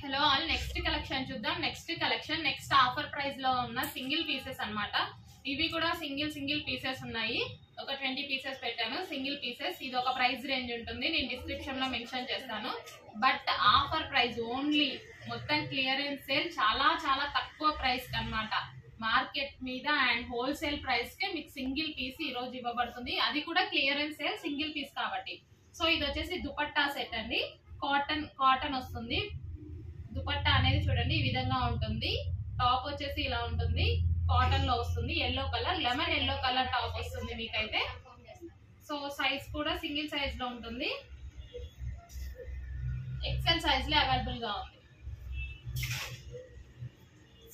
Hello all next collection చూద్దాం. Next collection next offer ప్రైస్లో ఉన్న సింగిల్ పీసెస్ అన్నమాట. ఇవి కూడా సింగిల్ సింగిల్ పీసెస్ ఉన్నాయి. ఒక ట్వంటీ పీసెస్ పెట్టాను. సింగిల్ పీసెస్ ఇది ఒక ప్రైస్ రేంజ్ ఉంటుంది. నేను డిస్క్రిప్షన్లో మెన్షన్ చేస్తాను. బట్ ఆఫర్ ప్రైస్ ఓన్లీ మొత్తం క్లియరెన్స్ సేల్ చాలా చాలా తక్కువ ప్రైస్ అన్నమాట. మార్కెట్ మీద అండ్ హోల్సేల్ ప్రైస్కి మీకు సింగిల్ పీస్ ఈ రోజు ఇవ్వబడుతుంది. అది కూడా క్లియరెన్స్ సేల్ సింగిల్ పీస్ కాబట్టి. సో ఇది వచ్చేసి దుపట్టా సెట్ అండి. కాటన్ కాటన్ వస్తుంది. దుపట్టా అనేది చూడండి ఈ విధంగా ఉంటుంది. టాప్ వచ్చేసి ఇలా ఉంటుంది. కాటన్లో వస్తుంది. Yellow colour lemon yellow colour top వస్తుంది మీకైతే. సో సైజ్ కూడా సింగిల్ సైజ్లో ఉంటుంది. ఎక్సెల్ సైజ్లో అవైలబుల్గా ఉంది.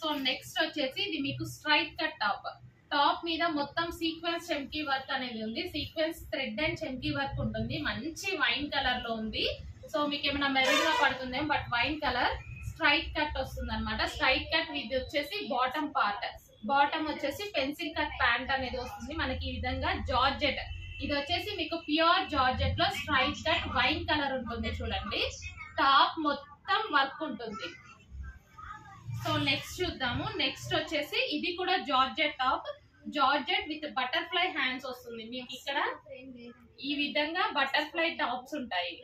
సో నెక్స్ట్ వచ్చేసి ఇది మీకు స్ట్రైట్ కట్ టాప్ టాప్ మీద మొత్తం సీక్వెన్స్ చెంకీ వర్క్ అనేది ఉంది. సీక్వెన్స్ థ్రెడ్ అండ్ చెంకీ వర్క్ ఉంటుంది. మంచి వైన్ కలర్లో ఉంది. సో మీకు ఏమైనా మెరూన్గా పడుతుందేమో but wine colour straight cut వస్తుంది అనమాట స్ట్రైట్ కట్ ఇది వచ్చేసి బాటమ్ పార్ట్. బాటమ్ వచ్చేసి పెన్సిల్ కట్ ప్యాంట్ అనేది వస్తుంది. మనకి ఈ విధంగా జార్జెట్. ఇది వచ్చేసి మీకు ప్యూర్ జార్జెట్లో స్ట్రైట్ కట్ వైన్ కలర్ ఉంటుంది చూడండి. టాప్ మొత్తం వర్క్ ఉంటుంది. సో నెక్స్ట్ చూద్దాము. నెక్స్ట్ వచ్చేసి ఇది కూడా georgette top. Georgette with butterfly hands వస్తుంది. మీకు ఇక్కడ ఈ విధంగా బటర్ఫ్లై టాప్స్ ఉంటాయి.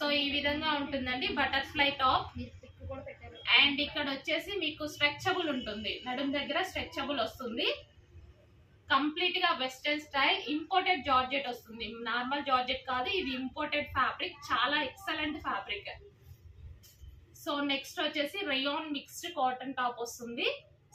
సో ఈ విధంగా ఉంటుందండి. Butterfly top. అండ్ ఇక్కడ వచ్చేసి మీకు స్ట్రెచబుల్ ఉంటుంది. నడుం దగ్గర స్ట్రెచబుల్ వస్తుంది. కంప్లీట్గా వెస్టర్న్ స్టైల్. ఇంపోర్టెడ్ జార్జెట్ వస్తుంది. నార్మల్ జార్జెట్ కాదు ఇది ఇంపోర్టెడ్ ఫ్యాబ్రిక్ చాలా ఎక్సలెంట్ ఫ్యాబ్రిక్ సో నెక్స్ట్ వచ్చేసి రేయాన్ మిక్స్డ్ కాటన్ టాప్ వస్తుంది.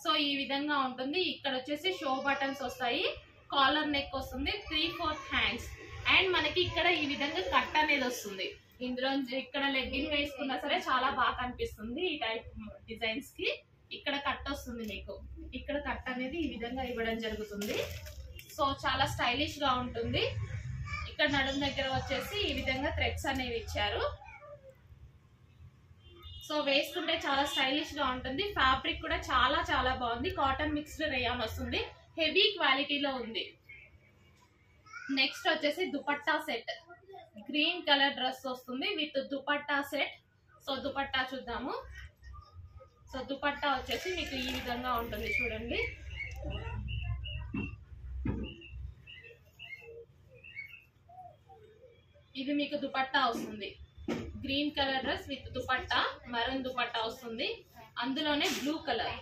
సో ఈ విధంగా ఉంటుంది. ఇక్కడ వచ్చేసి షో బటన్స్ వస్తాయి. కాలర్ నెక్ వస్తుంది త్రీ ఫోర్త్ హ్యాండ్స్ అండ్ మనకి ఇక్కడ ఈ విధంగా కట్ అనేది వస్తుంది. ఇందులో ఇక్కడ లెగ్గింగ్ వేసుకున్నా సరే చాలా బాగా కనిపిస్తుంది ఈ టైప్ డిజైన్స్కి. ఇక్కడ కట్ వస్తుంది మీకు. ఇక్కడ కట్ అనేది ఈ విధంగా ఇవ్వడం జరుగుతుంది. సో చాలా స్టైలిష్గా ఉంటుంది. ఇక్కడ నడుము దగ్గర వచ్చేసి ఈ విధంగా థ్రెడ్స్ అనేవి ఇచ్చారు. సో వేసుకుంటే చాలా స్టైలిష్గా ఉంటుంది. ఫ్యాబ్రిక్ కూడా చాలా చాలా బాగుంది. కాటన్ మిక్స్డ్ రేయాన్ వస్తుంది. హెవీ క్వాలిటీలో ఉంది. నెక్స్ట్ వచ్చేసి dupatta set. Green colour dress వస్తుంది with dupatta set. So dupatta చూద్దాము. సో దుపట్టా వచ్చేసి మీకు ఈ విధంగా ఉంటుంది చూడండి. ఇది మీకు దుపట్టా వస్తుంది. Green colour dress with dupatta maroon dupatta వస్తుంది. అందులోనే బ్లూ కలర్.